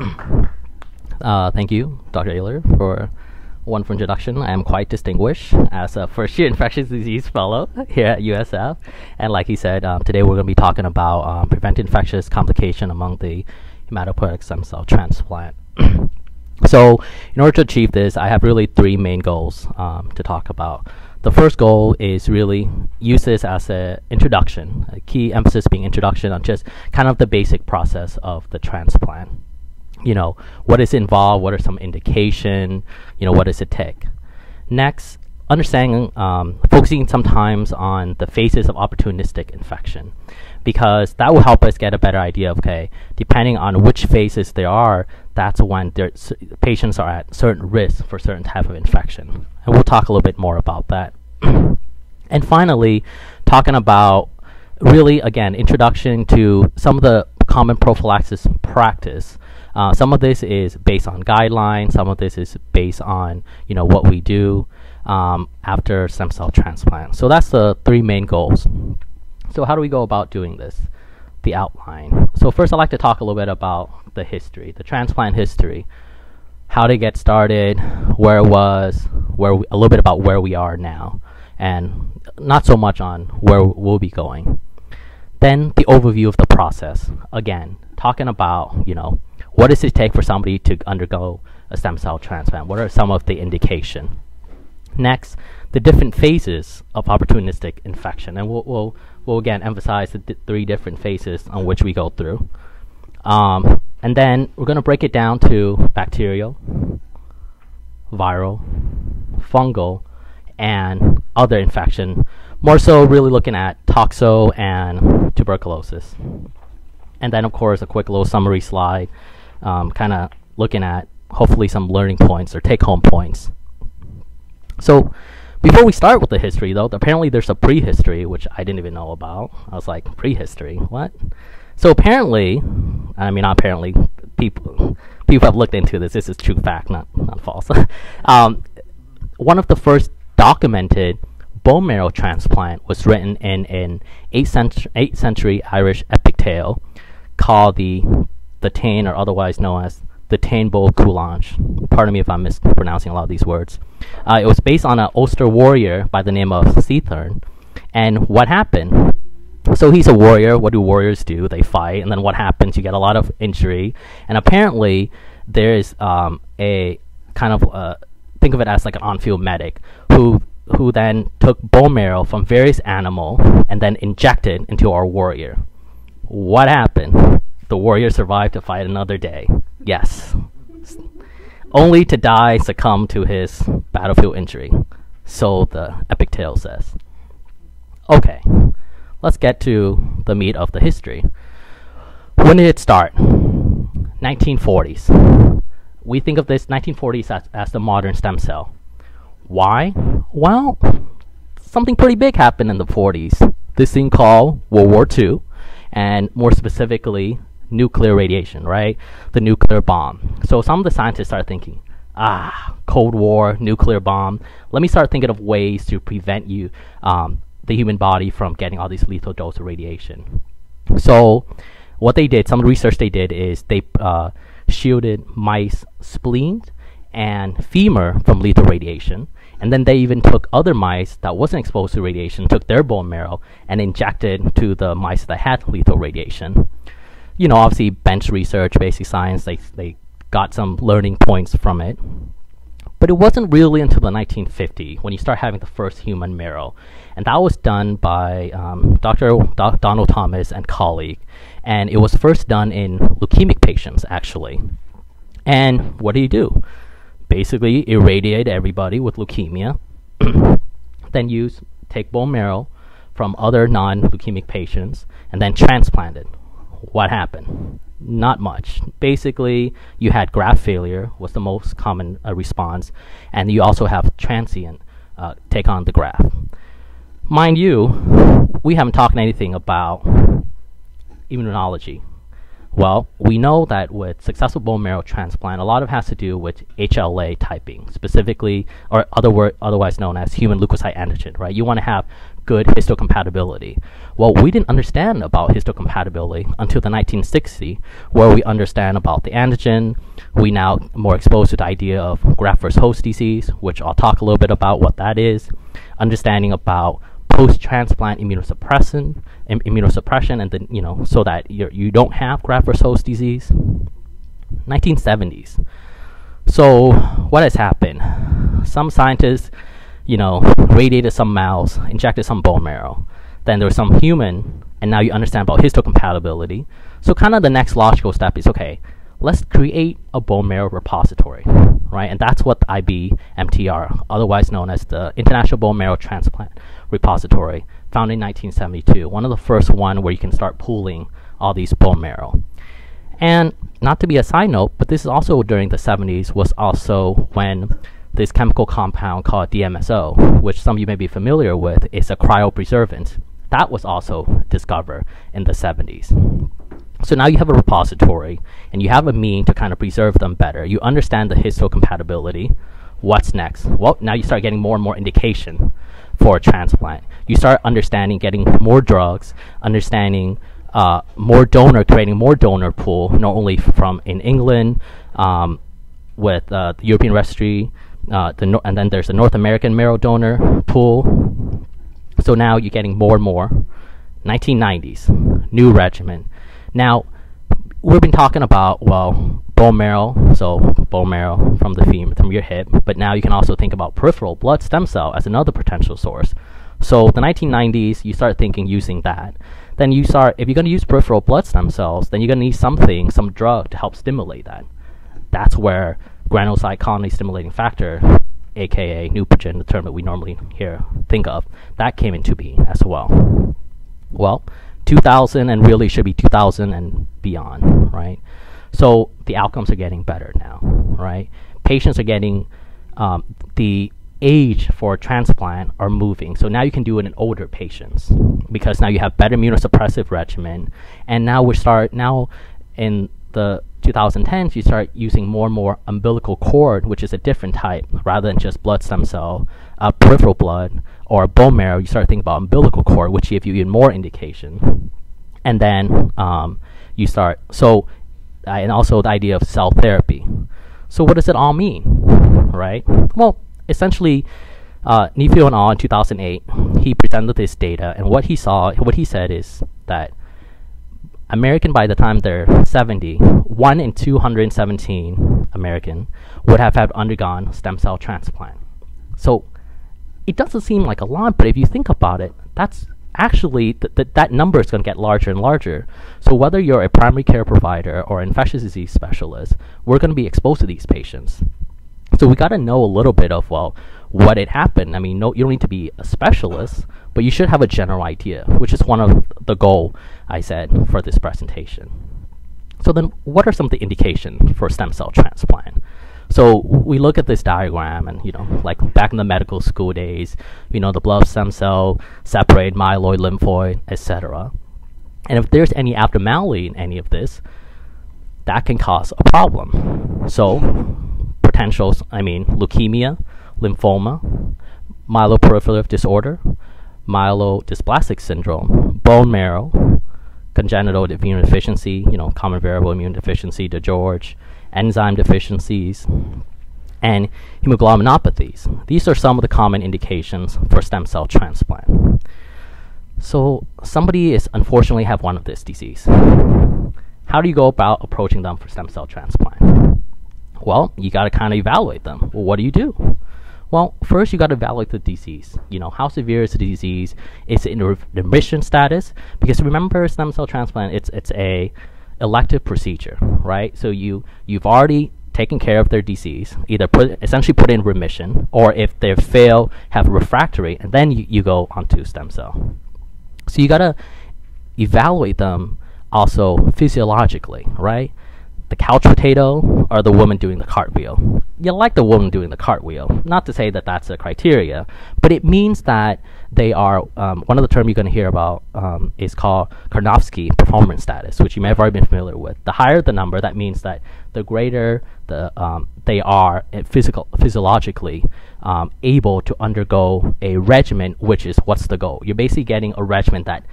Uh, thank you, Dr. Ayler, for one for introduction. I am quite distinguished as a first year infectious disease fellow here at USF. And like he said, um, today we're going to be talking about um, prevent infectious complication among the hematopoietic stem cell transplant. so, in order to achieve this, I have really three main goals um, to talk about. The first goal is really use this as an introduction, a key emphasis being introduction on just kind of the basic process of the transplant you know, what is involved, what are some indication, you know, what does it take. Next, understanding, um, focusing sometimes on the phases of opportunistic infection, because that will help us get a better idea of, okay, depending on which phases there are, that's when patients are at certain risk for certain type of infection. And we'll talk a little bit more about that. and finally, talking about really, again, introduction to some of the common prophylaxis practice uh, some of this is based on guidelines. Some of this is based on you know what we do um, after stem cell transplant. So that's the three main goals. So how do we go about doing this? The outline. So first, I'd like to talk a little bit about the history, the transplant history, how to get started, where it was, where we, a little bit about where we are now, and not so much on where we'll be going. Then the overview of the process. Again, talking about you know what does it take for somebody to undergo a stem cell transplant? What are some of the indication? Next, the different phases of opportunistic infection, and we'll we'll, we'll again emphasize the di three different phases on which we go through. Um, and then we're going to break it down to bacterial, viral, fungal, and other infection. More so, really looking at toxo and tuberculosis. And then, of course, a quick little summary slide um, kind of looking at hopefully some learning points or take home points. So, before we start with the history, though, apparently there's a prehistory, which I didn't even know about. I was like, prehistory? What? So, apparently, I mean, apparently, people people have looked into this. This is true fact, not, not false. um, one of the first documented bone marrow transplant was written in an 8th century, 8th century Irish epic tale called the the Tain, or otherwise known as the Tain Bo Cuailnge. Pardon me if I'm mispronouncing a lot of these words. Uh, it was based on an Ulster warrior by the name of Cethern. And what happened? So he's a warrior. What do warriors do? They fight. And then what happens? You get a lot of injury. And apparently, there's um, a kind of uh, think of it as like an on-field medic who who then took bone marrow from various animal and then injected into our warrior. What happened? The warrior survived to fight another day. Yes. Only to die, succumb to his battlefield injury. So the epic tale says. Okay, let's get to the meat of the history. When did it start? 1940s. We think of this 1940s as, as the modern stem cell. Why? Well, something pretty big happened in the 40s. This thing called World War II, and more specifically, nuclear radiation, right? The nuclear bomb. So some of the scientists start thinking, ah, Cold War, nuclear bomb. Let me start thinking of ways to prevent you, um, the human body, from getting all these lethal dose of radiation. So what they did, some research they did is they uh, shielded mice spleens and femur from lethal radiation. And then they even took other mice that wasn't exposed to radiation, took their bone marrow, and injected to the mice that had lethal radiation you know, obviously bench research, basic science, they, they got some learning points from it. But it wasn't really until the 1950 when you start having the first human marrow. And that was done by um, Dr. Do Donnall Thomas and colleague. And it was first done in leukemic patients, actually. And what do you do? Basically, irradiate everybody with leukemia, then use take bone marrow from other non-leukemic patients, and then transplant it what happened? Not much. Basically, you had graft failure was the most common uh, response, and you also have transient uh, take on the graft. Mind you, we haven't talked anything about immunology. Well, we know that with successful bone marrow transplant, a lot of it has to do with HLA typing, specifically, or other word, otherwise known as human leukocyte antigen, right? You want to have good histocompatibility. Well, we didn't understand about histocompatibility until the 1960s, where we understand about the antigen. We now more exposed to the idea of graft versus host disease, which I'll talk a little bit about what that is. Understanding about post-transplant immunosuppression, Im- immunosuppression, and then you know so that you you don't have graft versus host disease. 1970s. So what has happened? Some scientists, you know, radiated some mouse, injected some bone marrow. Then there was some human, and now you understand about histocompatibility. So kind of the next logical step is okay, let's create a bone marrow repository, right? And that's what the IBMTR, otherwise known as the International Bone Marrow Transplant Repository, founded in 1972. One of the first one where you can start pooling all these bone marrow. And not to be a side note, but this is also during the 70s was also when this chemical compound called DMSO, which some of you may be familiar with, is a cryopreservant. That was also discovered in the 70s. So now you have a repository and you have a mean to kind of preserve them better. You understand the histocompatibility. What's next? Well, now you start getting more and more indication for a transplant. You start understanding getting more drugs, understanding uh, more donor, creating more donor pool, not only from in England um, with uh, the European registry, uh, the no- and then there's the North American marrow donor pool. So now you're getting more and more. 1990s, new regimen. Now, we've been talking about well bone marrow, so bone marrow from the femur, from your hip, but now you can also think about peripheral blood stem cell as another potential source. So the 1990s, you start thinking using that. Then you start, if you're going to use peripheral blood stem cells, then you're going to need something, some drug to help stimulate that. That's where granulocyte colony stimulating factor, aka Neupogen, the term that we normally hear think of, that came into being as well. Well, 2000 and really should be 2000 and beyond, right? So the outcomes are getting better now, right? Patients are getting um, the age for transplant are moving. So now you can do it in older patients because now you have better immunosuppressive regimen, and now we start now in the 2010s you start using more and more umbilical cord, which is a different type rather than just blood stem cell, uh, peripheral blood or bone marrow. You start thinking about umbilical cord, which gives you even more indication, and then um, you start so, uh, and also the idea of cell therapy. So what does it all mean, right? Well, essentially, uh, Nifio and all in 2008, he presented this data, and what he saw, what he said is that American by the time they're 70, 1 in 217 American would have had undergone stem cell transplant. So it doesn't seem like a lot, but if you think about it, that's actually th- th- that number is going to get larger and larger. So whether you're a primary care provider or infectious disease specialist, we're going to be exposed to these patients. So we got to know a little bit of well what had happened. I mean, no, you don't need to be a specialist, but you should have a general idea, which is one of the goal I said for this presentation. So then, what are some of the indications for stem cell transplant? So we look at this diagram, and you know, like back in the medical school days, you know, the blood stem cell separate myeloid, lymphoid, etc. And if there's any abnormality in any of this, that can cause a problem. So I mean, leukemia, lymphoma, myeloproliferative disorder, myelodysplastic syndrome, bone marrow, congenital immune deficiency, you know, common variable immune deficiency, DiGeorge, enzyme deficiencies, and hemoglobinopathies. These are some of the common indications for stem cell transplant. So somebody is unfortunately have one of this disease. How do you go about approaching them for stem cell transplant? Well, you got to kind of evaluate them. Well, what do you do? Well, first you got to evaluate the disease. You know, how severe is the disease? Is it in re- remission status? Because remember, stem cell transplant it's it's a elective procedure, right? So you you've already taken care of their disease, either put essentially put in remission, or if they fail, have refractory, and then you, you go onto stem cell. So you gotta evaluate them also physiologically, right? The couch potato or the woman doing the cartwheel. you like the woman doing the cartwheel. Not to say that that's a criteria, but it means that they are um, one of the terms you're going to hear about um, is called Karnofsky performance status, which you may have already been familiar with. The higher the number, that means that the greater the um, they are physical physiologically um, able to undergo a regimen, which is what's the goal? You're basically getting a regimen that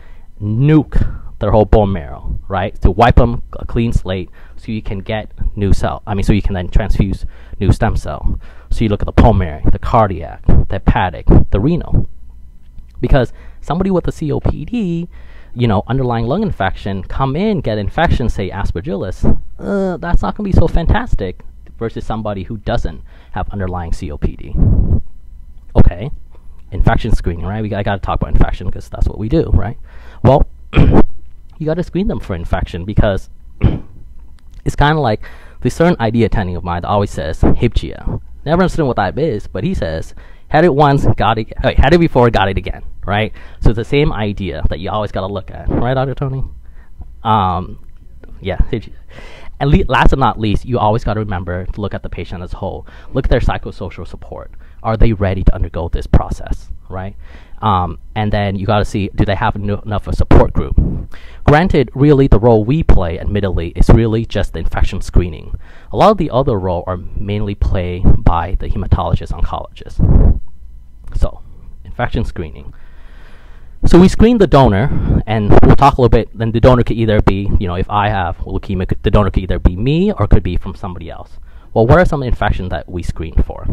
nuke their whole bone marrow, right? To wipe them a clean slate so you can get new cell. I mean, so you can then transfuse new stem cell. So you look at the pulmonary, the cardiac, the hepatic, the renal. Because somebody with a COPD, you know, underlying lung infection, come in, get infection, say aspergillus, uh, that's not going to be so fantastic versus somebody who doesn't have underlying COPD. Okay, infection screening, right? We, I got to talk about infection because that's what we do, right? Well, you got to screen them for infection because it's kind of like this certain ID attending of mine that always says Hipchia. Never understood what that is, but he says had it once, got it, wait, had it before, got it again, right? So it's the same idea that you always got to look at, right, Dr. Tony? Um, yeah. And le- last but not least, you always got to remember to look at the patient as a whole. Look at their psychosocial support. Are they ready to undergo this process, right? Um, and then you got to see do they have enough of a support group. Granted, really the role we play, admittedly, is really just the infection screening. A lot of the other role are mainly played by the hematologist oncologist. So, infection screening. So we screen the donor, and we'll talk a little bit. Then the donor could either be, you know, if I have leukemia, the donor could either be me or could be from somebody else. Well, what are some infections that we screen for?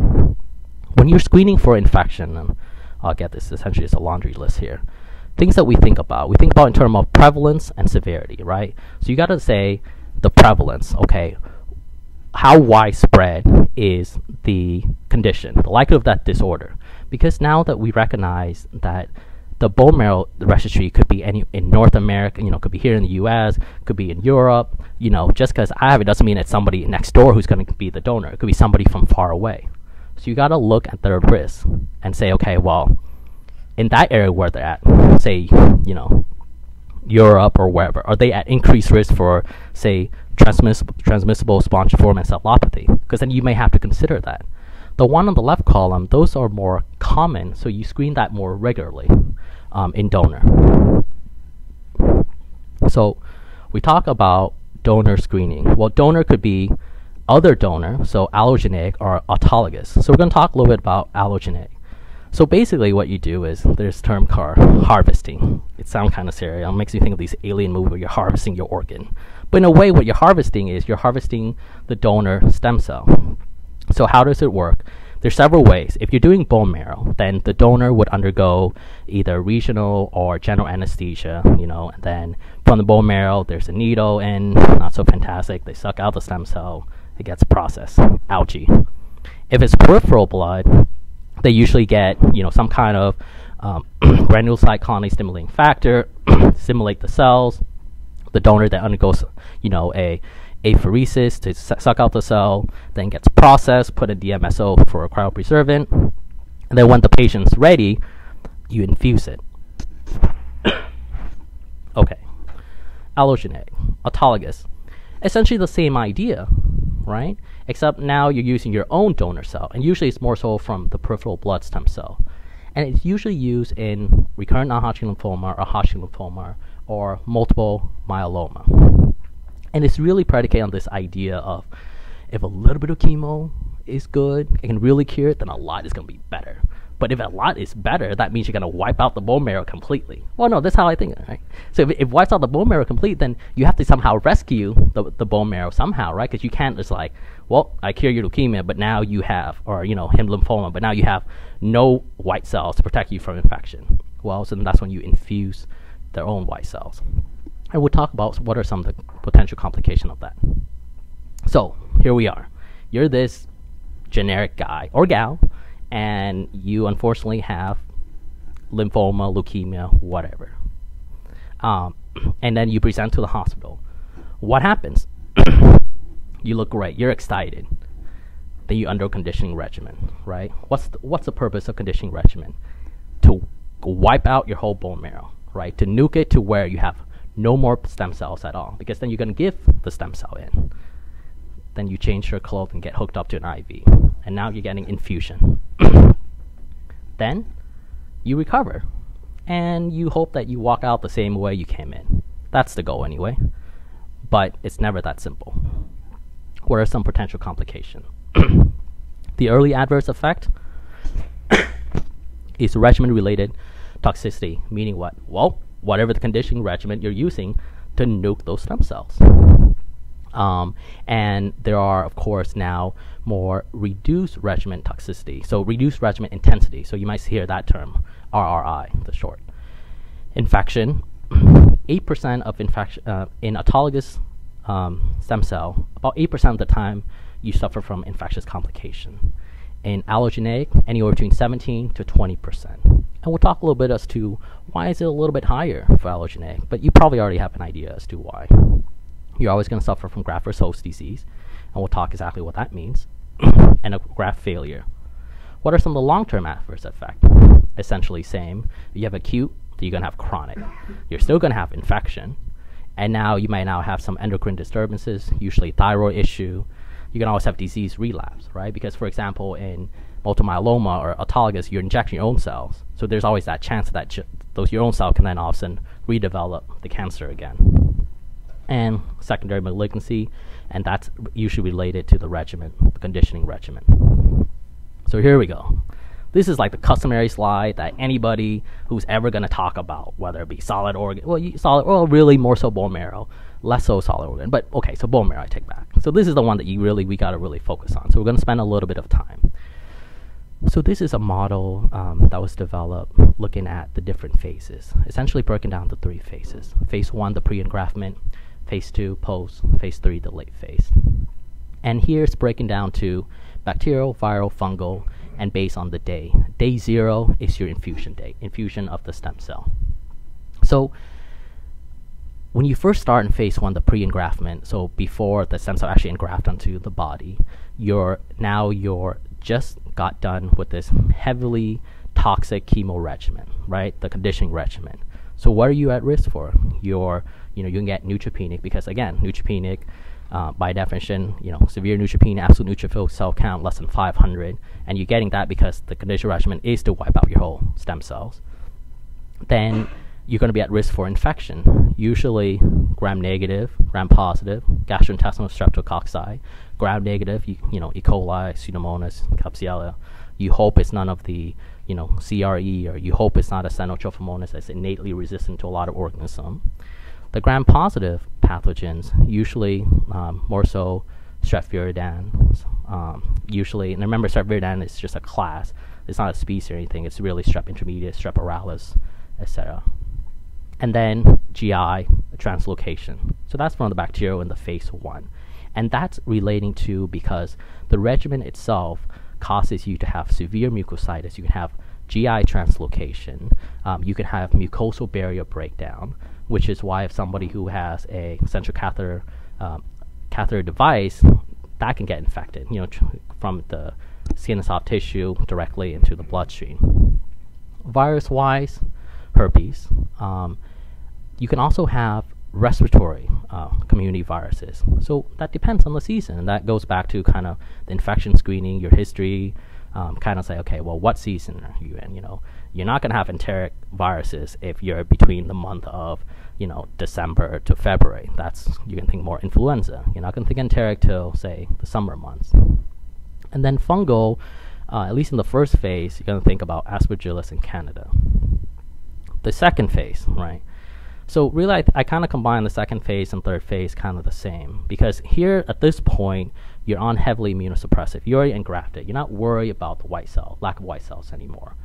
When you're screening for infection, I'll get this. Essentially, it's a laundry list here. Things that we think about. We think about in terms of prevalence and severity, right? So you got to say the prevalence. Okay, how widespread is the condition, the likelihood of that disorder? Because now that we recognize that the bone marrow registry could be any in North America, you know, could be here in the U.S., could be in Europe. You know, just because I have it doesn't mean it's somebody next door who's going to be the donor. It could be somebody from far away. So you got to look at their risk and say, okay, well, in that area where they're at, say, you know, Europe or wherever, are they at increased risk for, say, transmissible, transmissible spongiform encephalopathy? Because then you may have to consider that. The one on the left column, those are more common, so you screen that more regularly um, in donor. So we talk about donor screening. Well, donor could be other donor, so allogeneic or autologous. So we're going to talk a little bit about allogeneic. So basically what you do is there's term called harvesting. It sounds kind of serious. It makes you think of these alien movies where you're harvesting your organ. But in a way what you're harvesting is you're harvesting the donor stem cell. So how does it work? There's several ways. If you're doing bone marrow, then the donor would undergo either regional or general anesthesia, you know, and then from the bone marrow, there's a needle in, not so fantastic. They suck out the stem cell, it gets processed, algae. If it's peripheral blood, they usually get you know some kind of um, granulocyte colony stimulating factor, stimulate the cells. The donor that undergoes you know a apheresis to suck out the cell, then gets processed, put in DMSO for a cryopreservant, and then when the patient's ready, you infuse it. okay, allogeneic, autologous, essentially the same idea right? Except now you're using your own donor cell, and usually it's more so from the peripheral blood stem cell. And it's usually used in recurrent non-Hodgkin lymphoma or Hodgkin lymphoma or multiple myeloma. And it's really predicated on this idea of if a little bit of chemo is good, it can really cure it, then a lot is going to be better. But if a lot is better, that means you're going to wipe out the bone marrow completely. Well, no, that's how I think, right? So if it wipes out the bone marrow complete, then you have to somehow rescue the, the bone marrow somehow, right? Because you can't just like, well, I cure your leukemia, but now you have, or, you know, him lymphoma, but now you have no white cells to protect you from infection. Well, so then that's when you infuse their own white cells. And we'll talk about what are some of the potential complications of that. So here we are. You're this generic guy or gal and you unfortunately have lymphoma, leukemia, whatever. Um, and then you present to the hospital. What happens? you look great. You're excited. Then you undergo conditioning regimen, right? What's the, what's the purpose of conditioning regimen? To wipe out your whole bone marrow, right? To nuke it to where you have no more stem cells at all, because then you're gonna give the stem cell in. Then you change your clothes and get hooked up to an IV and now you're getting infusion. Then you recover, and you hope that you walk out the same way you came in. That's the goal, anyway. But it's never that simple. What are some potential complications? the early adverse effect is regimen related toxicity, meaning what? Well, whatever the conditioning regimen you're using to nuke those stem cells. Um, and there are, of course, now more reduced regimen toxicity. So reduced regimen intensity. So you might hear that term, RRI, the short. Infection. 8% of infection uh, in autologous um, stem cell, about 8% of the time you suffer from infectious complication. In allogeneic, anywhere between 17 to 20%. And we'll talk a little bit as to why is it a little bit higher for allogeneic, but you probably already have an idea as to why. You're always going to suffer from graft versus host disease, and we'll talk exactly what that means, and a graft failure. What are some of the long-term adverse effects? Essentially same. You have acute, you're going to have chronic. You're still going to have infection, and now you might now have some endocrine disturbances, usually thyroid issue. You can always have disease relapse, right? Because, for example, in multiple myeloma or autologous, you're injecting your own cells. So there's always that chance that those your own cell can then all of a sudden redevelop the cancer again. And secondary malignancy, and that's usually related to the regimen, the conditioning regimen. So here we go. This is like the customary slide that anybody who's ever going to talk about, whether it be solid organ, well, solid, well, really more so bone marrow, less so solid organ. But okay, so bone marrow I take back. So this is the one that you really we got to really focus on. So we're going to spend a little bit of time. So this is a model um, that was developed looking at the different phases, essentially broken down the three phases. Phase one, the pre-engraftment. Phase two, post. Phase three, the late phase. And here it's breaking down to bacterial, viral, fungal, and based on the day. Day zero is your infusion day, infusion of the stem cell. So when you first start in phase one, the pre-engraftment, so before the stem cell actually engraft onto the body, you're now you're just got done with this heavily toxic chemo regimen, right? The conditioning regimen. So what are you at risk for? You're, you know, you can get neutropenic because again, neutropenic uh, by definition, you know, severe neutropenia, absolute neutrophil cell count less than 500, and you're getting that because the condition regimen is to wipe out your whole stem cells, then you're going to be at risk for infection. Usually, gram negative, gram positive, gastrointestinal streptococci, gram negative, you, you know, E. coli, Pseudomonas, Klebsiella. You hope it's none of the, you know, CRE, or you hope it's not a Stenotrophomonas that's innately resistant to a lot of organisms. The gram-positive pathogens, usually um, more so strep viridans, um, usually, and remember strep viridans is just a class. It's not a species or anything. It's really strep intermedius, strep oralis, etc. And then GI translocation. So that's from the bacterial in the phase one. And that's relating to because the regimen itself causes you to have severe mucositis. You can have GI translocation. Um, you can have mucosal barrier breakdown which is why if somebody who has a central catheter um, catheter device, that can get infected, you know, from the skin and soft tissue directly into the bloodstream. Virus-wise, herpes. Um, you can also have respiratory uh, community viruses. So that depends on the season, and that goes back to kind of the infection screening, your history, um, kind of say, okay, well, what season are you in? You know, you're not going to have enteric viruses if you're between the month of, you know, December to February. That's you can think more influenza. You're not going to think enteric till say the summer months. And then fungal, uh, at least in the first phase, you're going to think about Aspergillus in Candida. The second phase, right? So really, I, I kind of combine the second phase and third phase kind of the same because here at this point you're on heavily immunosuppressive. You're already engrafted. You're not worried about the white cell, lack of white cells anymore.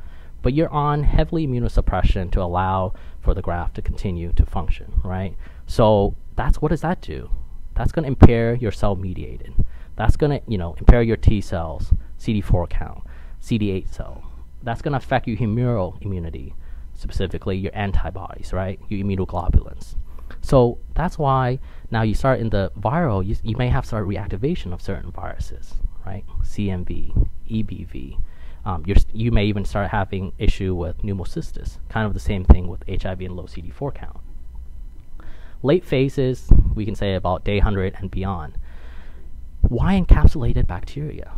But you're on heavily immunosuppression to allow for the graft to continue to function, right? So that's what does that do? That's going to impair your cell mediated. That's going to, you know, impair your T cells, CD4 count, CD8 cell. That's going to affect your humoral immunity, specifically your antibodies, right? Your immunoglobulins. So that's why now you start in the viral, you, you may have start reactivation of certain viruses, right? CMV, EBV. Um, you may even start having issue with pneumocystis, kind of the same thing with HIV and low CD4 count. Late phases, we can say about day 100 and beyond. Why encapsulated bacteria?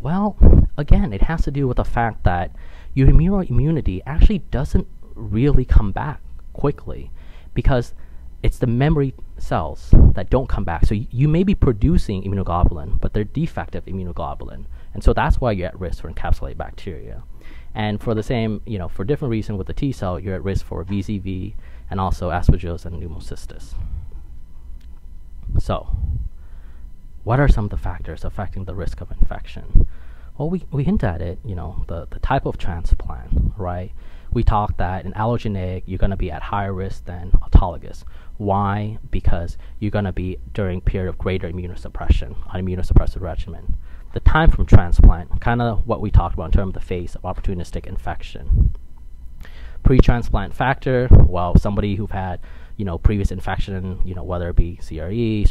Well, again, it has to do with the fact that your immunity actually doesn't really come back quickly because it's the memory cells that don't come back. So you may be producing immunoglobulin, but they're defective immunoglobulin. And so that's why you're at risk for encapsulated bacteria. And for the same, you know, for different reason with the T cell, you're at risk for VZV and also aspergillus and pneumocystis. So, what are some of the factors affecting the risk of infection? Well, we, we hint at it, you know, the, the type of transplant, right? We talked that in allogeneic, you're going to be at higher risk than autologous. Why? Because you're going to be during period of greater immunosuppression on immunosuppressive regimen. The time from transplant, kind of what we talked about in terms of the phase of opportunistic infection. Pre-transplant factor, well, somebody who've had, you know, previous infection, you know, whether it be CRE,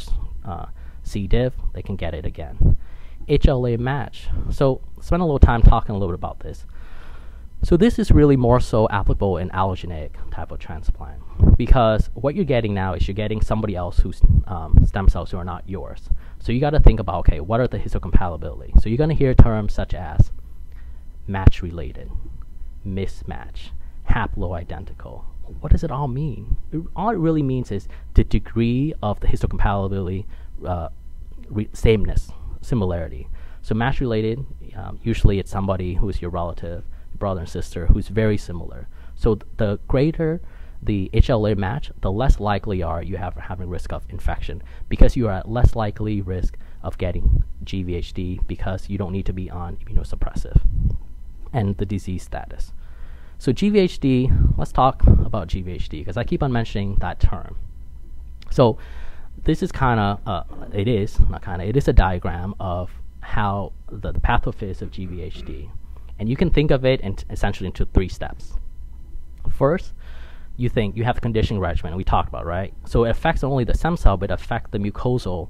uh, C. diff, they can get it again. HLA match. So spend a little time talking a little bit about this. So this is really more so applicable in allogeneic type of transplant because what you're getting now is you're getting somebody else whose um, stem cells who are not yours. So you got to think about okay, what are the histocompatibility? So you're going to hear terms such as match related, mismatch, haploidentical. What does it all mean? It, all it really means is the degree of the histocompatibility uh, sameness, similarity. So match related, um, usually it's somebody who is your relative brother and sister who's very similar. So th- the greater the HLA match, the less likely are you have having risk of infection because you are at less likely risk of getting GVHD because you don't need to be on immunosuppressive and the disease status. So GVHD, let's talk about GVHD because I keep on mentioning that term. So this is kind of, uh, it is, not kind of, it is a diagram of how the, the pathophys of GVHD. And you can think of it in essentially into three steps. First, you think you have conditioning regimen we talked about, right? So it affects only the stem cell, but it affects the mucosal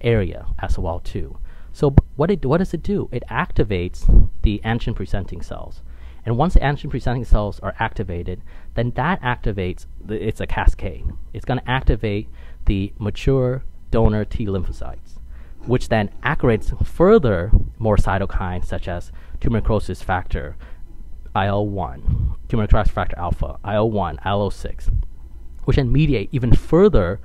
area as well too. So what it what does it do? It activates the antigen presenting cells. And once the antigen presenting cells are activated, then that activates the, it's a cascade. It's going to activate the mature donor T lymphocytes, which then activates further more cytokines such as tumor necrosis factor, IL-1, tumor necrosis factor alpha, IL-1, IL-6, which then mediate even further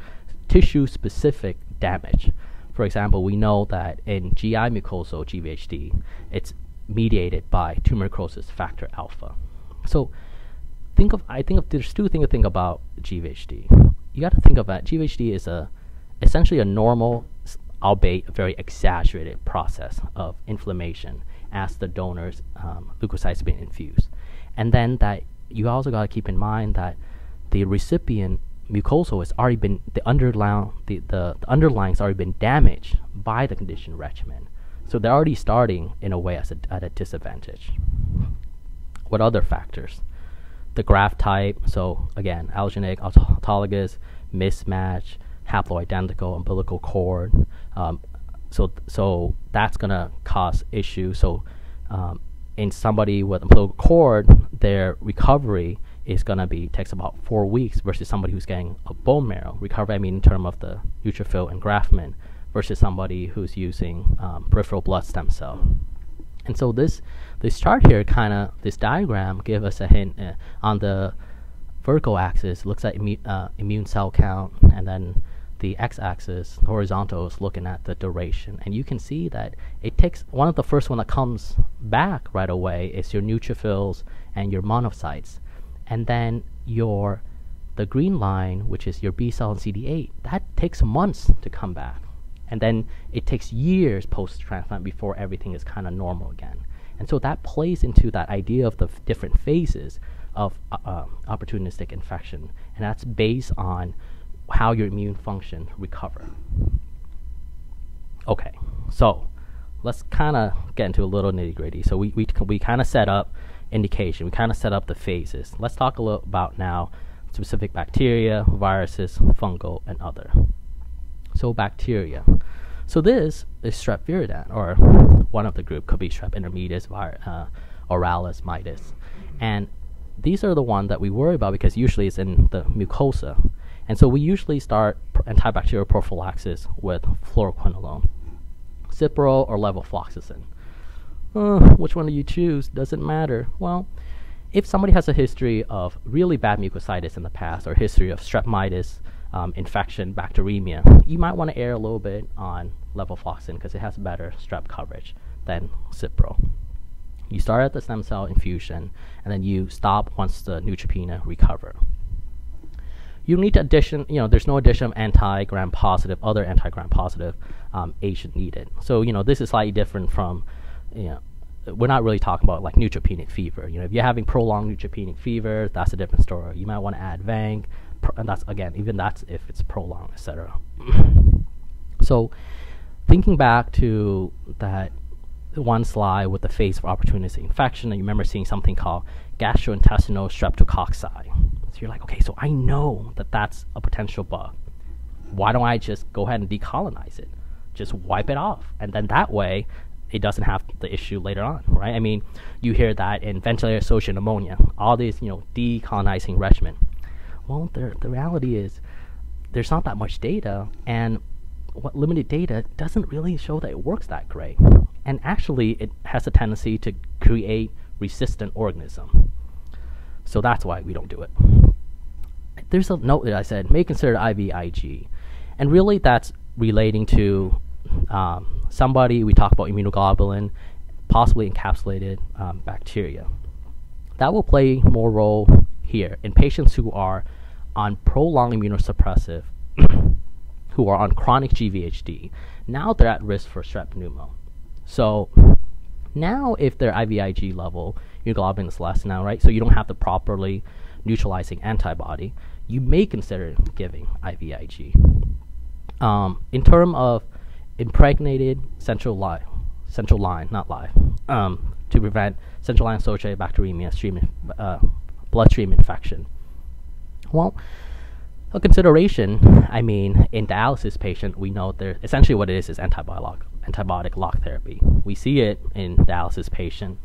tissue-specific damage. For example, we know that in GI mucosal GVHD, it's mediated by tumor necrosis factor alpha. So think of I think of there's two things to think about GVHD. You got to think of that GVHD is a essentially a normal, albeit a very exaggerated process of inflammation as the donor's um, leukocytes being infused. And then that you also got to keep in mind that the recipient mucosal has already been the underlying the, the, the has already been damaged by the condition regimen. So they're already starting in a way as a, at a disadvantage. What other factors? The graft type, so again, allogeneic, autologous, mismatch, haploidentical, umbilical cord, um, so so that's gonna cause issues. So um, in somebody with umbilical cord, their recovery is gonna be takes about four weeks versus somebody who's getting a bone marrow recovery. I mean, in terms of the neutrophil and engraftment versus somebody who's using um, peripheral blood stem cell. And so this this chart here, kind of this diagram, give us a hint uh, on the vertical axis. Looks at uh, immune cell count, and then the x-axis horizontal is looking at the duration. And you can see that it takes one of the first one that comes back right away is your neutrophils and your monocytes. And then your the green line which is your b cell and cd8 that takes months to come back. And then it takes years post transplant before everything is kind of normal again. And so that plays into that idea of the different phases of uh, uh, opportunistic infection. And that's based on how your immune function recover. Okay, so let's kind of get into a little nitty gritty. So we we we kind of set up indication. We kind of set up the phases. Let's talk a little about now specific bacteria, viruses, fungal, and other. So bacteria. So this is strep viridans, or one of the group could be strep intermedius, vir- uh, oralis, mitis, and these are the ones that we worry about because usually it's in the mucosa. And so we usually start antibacterial prophylaxis with fluoroquinolone, Cipro or levofloxacin. uh, which one do you choose? Doesn't matter. Well, if somebody has a history of really bad mucositis in the past or history of streptomyces, um, infection, bacteremia, you might want to err a little bit on levofloxacin because it has better strep coverage than Cipro. You start at the stem cell infusion and then you stop once the neutropenia recover. You need to addition, you know, there's no addition of anti-gram positive, other anti-gram positive um, agent needed. So, you know, this is slightly different from, you know, we're not really talking about like neutropenic fever. You know, if you're having prolonged neutropenic fever, that's a different story. You might want to add Vanc, and that's again, even that's if it's prolonged, etc. so, thinking back to that one slide with the phase of opportunistic infection, and you remember seeing something called gastrointestinal streptococci. So you're like, okay, so I know that that's a potential bug. Why don't I just go ahead and decolonize it? Just wipe it off, and then that way it doesn't have the issue later on, right? I mean, you hear that in ventilator-associated pneumonia, all these, you know, decolonizing regimen. Well, the, the reality is there's not that much data, and what limited data doesn't really show that it works that great. And actually, it has a tendency to create resistant organism. So that's why we don't do it. There's a note that I said may consider IVIG, and really that's relating to um, somebody we talk about immunoglobulin, possibly encapsulated um, bacteria. That will play more role here in patients who are on prolonged immunosuppressive, who are on chronic GVHD. Now they're at risk for strep pneumo. So now if their IVIG level, immunoglobulin is less now, right? So you don't have the properly neutralizing antibody, you may consider giving IVIG. Um, in terms of impregnated central line, central line, not live, um, to prevent central line associated bacteremia, stream, uh, bloodstream infection. Well, a consideration, I mean, in dialysis patient, we know there essentially what it is is antibiotic antibiotic lock therapy. We see it in dialysis patient.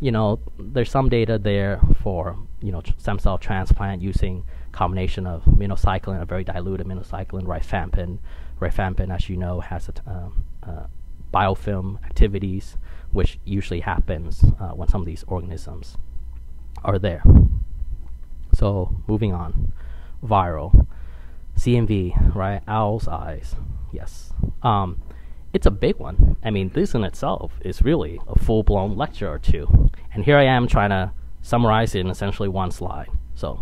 You know, there's some data there for you know stem cell transplant using combination of minocycline, a very diluted minocycline, rifampin, rifampin, as you know, has a, um, uh, biofilm activities, which usually happens uh, when some of these organisms are there. So moving on, viral, CMV, right? Owl's eyes, yes. Um, it's a big one. I mean, this in itself is really a full-blown lecture or two, and here I am trying to summarize it in essentially one slide. So,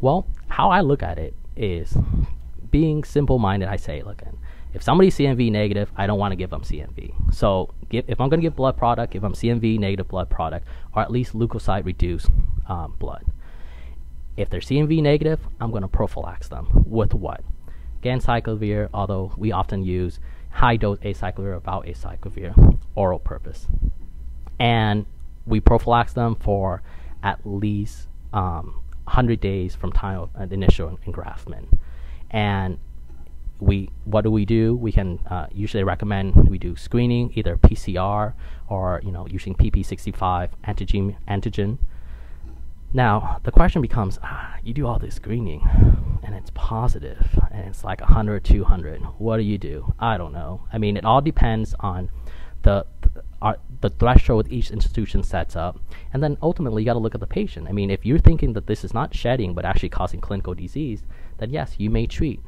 well, how I look at it is being simple minded, I say, look, if somebody's CMV negative, I don't want to give them CMV. So give, if I'm going to give blood product, give them CMV negative blood product, or at least leukocyte reduced um, blood. If they're CMV negative, I'm going to prophylax them with what? Ganciclovir, although we often use high dose acyclovir, valacyclovir, oral purpose. And we prophylax them for at least um, 100 days from time of uh, initial engraftment and we what do we do? We can uh, usually recommend we do screening, either PCR or you know using PP65 antigen antigen. Now the question becomes, ah, you do all this screening, and it's positive, and it's like 100, 200. What do you do? I don't know. I mean, it all depends on the uh, the threshold each institution sets up, and then ultimately you got to look at the patient. I mean, if you're thinking that this is not shedding but actually causing clinical disease, then yes, you may treat.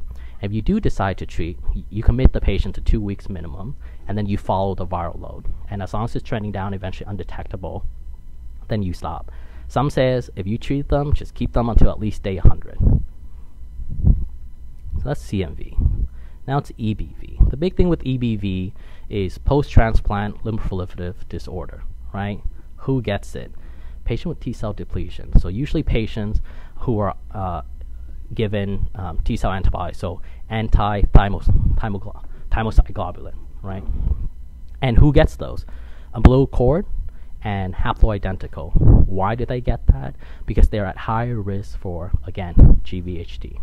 If you do decide to treat, you commit the patient to two weeks minimum, and then you follow the viral load. And as long as it's trending down, eventually undetectable, then you stop. Some says if you treat them, just keep them until at least day 100. So that's CMV. Now it's EBV. The big thing with EBV is post-transplant lymphoproliferative disorder, right? Who gets it? Patient with T cell depletion. So usually patients who are uh, given um, T cell antibodies, so anti-thymocyglobulin, right? And who gets those? Umbilical cord and haploidentical. Why do they get that? Because they're at higher risk for, again, GVHD.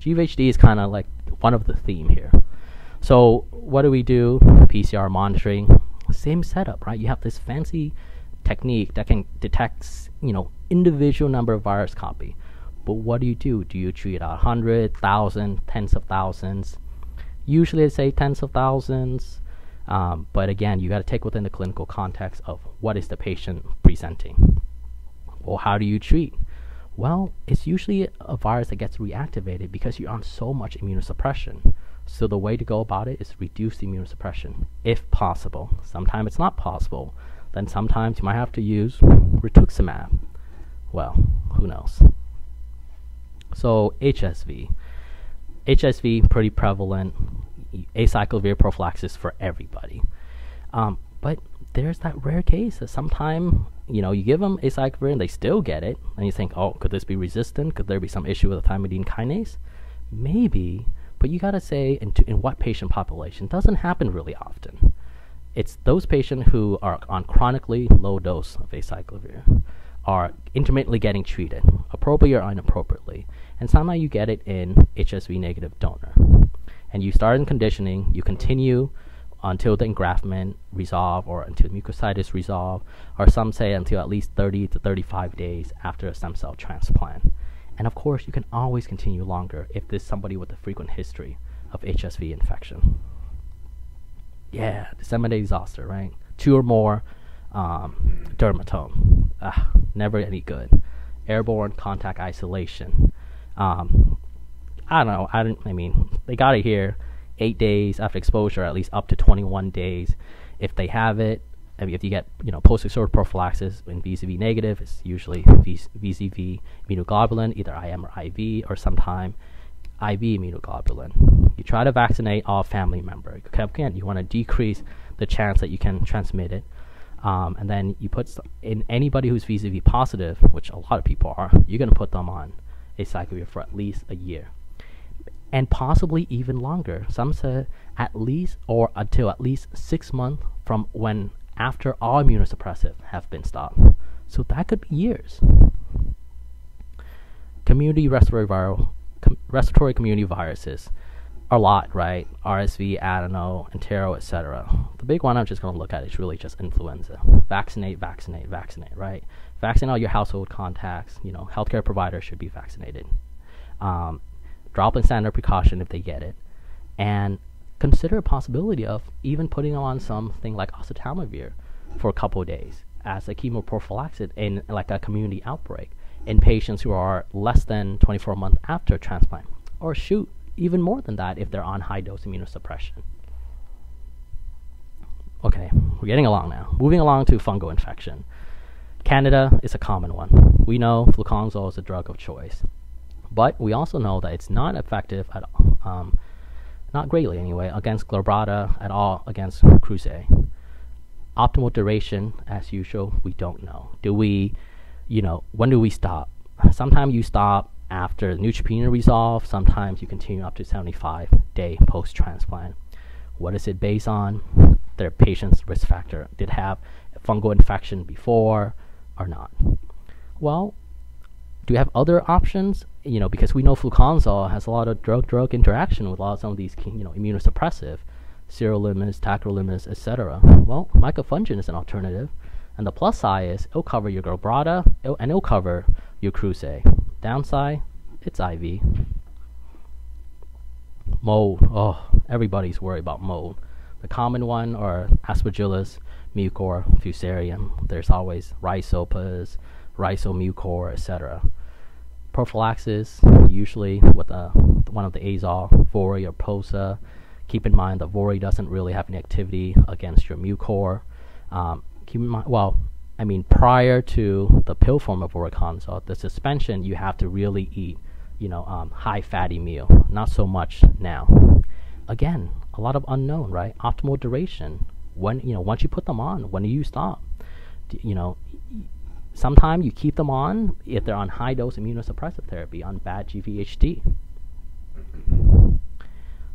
GVHD is kind of like one of the theme here. So what do we do? PCR monitoring, same setup, right? You have this fancy technique that can detect, you know, individual number of virus copy. But what do you do? Do you treat a hundred, thousand, tens of thousands? Usually, I say tens of thousands. Um, but again, you got to take within the clinical context of what is the patient presenting. Well, how do you treat? Well, it's usually a virus that gets reactivated because you're on so much immunosuppression. So the way to go about it is reduce immunosuppression if possible. Sometimes it's not possible. Then sometimes you might have to use rituximab. Well, who knows? So HSV. HSV pretty prevalent. Acyclovir prophylaxis for everybody. Um, but there's that rare case that sometime you know you give them acyclovir and they still get it, and you think, oh, could this be resistant? Could there be some issue with the thymidine kinase? Maybe, but you gotta say in, in what patient population doesn't happen really often. It's those patients who are on chronically low dose of acyclovir are intermittently getting treated, appropriately or inappropriately, and somehow you get it in HSV negative donor. And you start in conditioning, you continue until the engraftment resolve or until mucositis resolve, or some say until at least 30 to 35 days after a stem cell transplant. And of course, you can always continue longer if there's somebody with a frequent history of HSV infection. Yeah, disseminated zoster, right? Two or more um, dermatome. Ah, never any good. Airborne contact isolation. Um, I don't know. I don't. I mean, they got it here eight days after exposure, at least up to 21 days. If they have it, If you get you know post-exposure prophylaxis in VZV negative, it's usually VZV immunoglobulin, either IM or IV, or sometime IV immunoglobulin. You try to vaccinate all family members. Again, you want to decrease the chance that you can transmit it. Um, and then you put in anybody who's VZV positive, which a lot of people are, you're going to put them on acyclovir for at least a year and possibly even longer. Some say at least or until at least six months from when after all immunosuppressive have been stopped. So that could be years. Community respiratory viral, com respiratory community viruses, a lot, right? RSV, adeno, entero, etc. The big one I'm just going to look at is really just influenza. Vaccinate, vaccinate, vaccinate, right? Vaccinate all your household contacts. You know, healthcare providers should be vaccinated. Um, drop in standard precaution if they get it, and consider a possibility of even putting on something like oseltamivir for a couple of days as a chemoprophylaxis in like a community outbreak in patients who are less than 24 months after transplant, or shoot, even more than that if they're on high dose immunosuppression. Okay, we're getting along now. Moving along to fungal infection. Candida is a common one. We know fluconazole is a drug of choice. But we also know that it's not effective at um, not greatly anyway, against Glabrata at all against Krusei. Optimal duration, as usual, we don't know. Do we, you know, when do we stop? Sometimes you stop after neutropenia resolve. Sometimes you continue up to 75 day post transplant. What is it based on? Their patient's risk factor. Did have fungal infection before or not? Well, do you have other options? You know, because we know fluconazole has a lot of drug-drug interaction with a lot of some of these, you know, immunosuppressive, sirolimus, tacrolimus, etc. Well, micafungin is an alternative, and the plus side is it'll cover your it'll, and it'll cover your Krusei. Downside, it's IV. Mold. Oh, everybody's worried about mold. The common one are Aspergillus, Mucor, Fusarium. There's always Rhizopus, rhizomucor, etc. Prophylaxis, usually with a, one of the azole, Vori or POSA. Keep in mind that Vori doesn't really have any activity against your mucor. Um, keep in mind, well, I mean, prior to the pill form of voriconazole, the suspension, you have to really eat, you know, um, high fatty meal. Not so much now. Again, a lot of unknown, right? Optimal duration. When you know, once you put them on, when do you stop? You know, Sometimes you keep them on if they're on high dose immunosuppressive therapy on bad GVHD.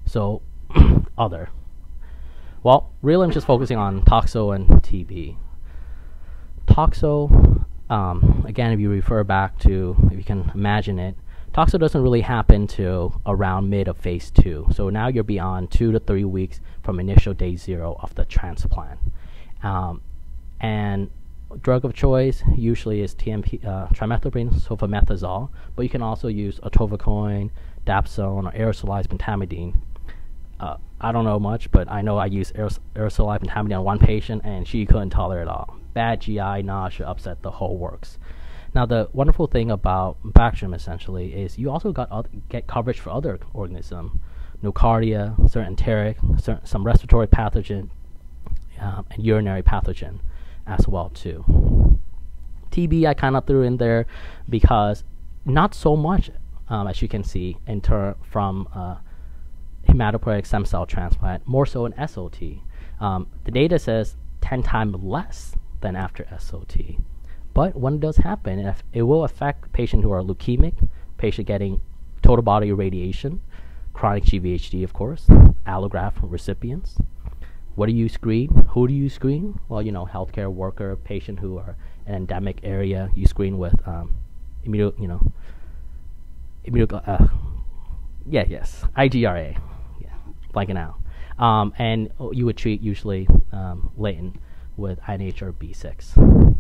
So, other. Well, really, I'm just focusing on Toxo and TB. Toxo, um, again, if you refer back to, if you can imagine it, Toxo doesn't really happen till around mid of phase two. So now you're beyond two to three weeks from initial day zero of the transplant. Um, and drug of choice usually is TMP, uh, trimethoprim sulfamethoxazole, but you can also use atovaquone, dapsone, or aerosolized pentamidine. uh, I don't know much, but I know I used aeros- aerosolized pentamidine on one patient, and she couldn't tolerate it all. Bad GI, nausea, upset, the whole works. Now, the wonderful thing about Bactrim essentially is you also got other, get coverage for other organisms, nocardia, certain enteric, certain, some respiratory pathogen, um, and urinary pathogen as well too. TB I kind of threw in there because not so much, um, as you can see, in ter- from uh, hematopoietic stem cell transplant, more so in SOT. Um, the data says 10 times less than after SOT. But when it does happen, it will affect patients who are leukemic, patient getting total body irradiation, chronic GVHD, of course, allograft recipients. What do you screen? Who do you screen? Well, you know, healthcare worker, patient who are an endemic area. You screen with um, you know, immuno, uh, yeah, yes, IGRA, yeah, blanking out. Um, and you would treat usually um, latent with INH or B6.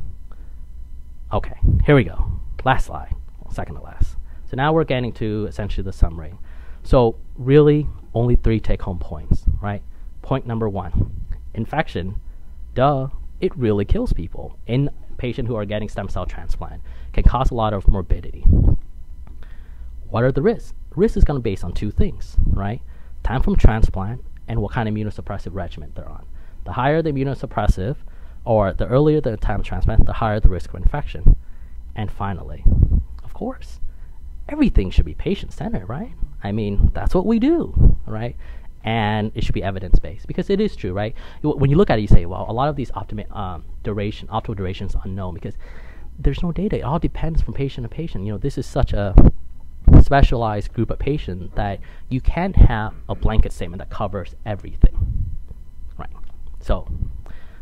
Okay, here we go. Last slide, second to last. So now we're getting to essentially the summary. So really, only three take-home points, right? Point number one, infection, duh, it really kills people in patients who are getting stem cell transplant. Can cause a lot of morbidity. What are the risks? Risk is going to be based on two things, right? Time from transplant and what kind of immunosuppressive regimen they're on. The higher the immunosuppressive, or the earlier the time of transplant, the higher the risk of infection. And finally, of course, everything should be patient centered, right? I mean, that's what we do, right? And it should be evidence based because it is true, right? When you look at it, you say, well, a lot of these optimal um, duration, optimal durations are unknown because there's no data. It all depends from patient to patient. You know, this is such a specialized group of patients that you can't have a blanket statement that covers everything, right? So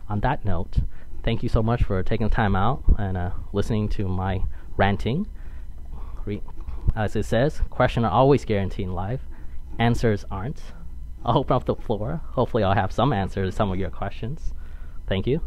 on that note, thank you so much for taking the time out and uh, listening to my ranting. As it says, questions are always guaranteed in life, answers aren't. I'll open up the floor. Hopefully I'll have some answers to some of your questions. Thank you.